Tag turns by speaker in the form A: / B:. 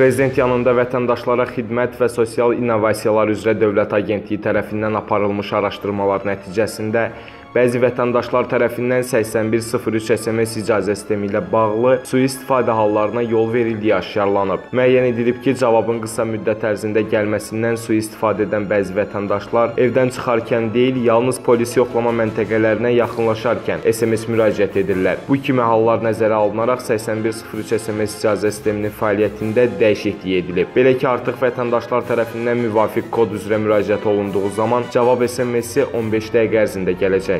A: Prezident yanında Vətəndaşlara Xidmət və Sosial İnnovasiyalar üzrə Dövlət Agentliyi tərəfindən aparılmış araşdırmalar nəticəsində Bəzi vətəndaşlar tərəfindən 8103 SMS icazə sistemi ilə bağlı sui-istifadə hallarına yol verildiyi aşkarlanıb. Müəyyən edilib ki, cavabın qısa müddət ərzində gəlməsindən sui-istifadə edən bəzi vətəndaşlar evdən çıxarkən deyil, yalnız polis yoxlama məntəqələrinə yaxınlaşarkən SMS müraciət edirlər. Bu kimi hallar nəzərə alınaraq 8103 SMS icazə sisteminin fəaliyyətində dəyişiklik edilib. Belə ki, artıq vətəndaşlar tərəfindən müvafiq kod üzrə müraciət olunduğu zaman cavab SMS-i 15 dəqiqə ərzində gələcək.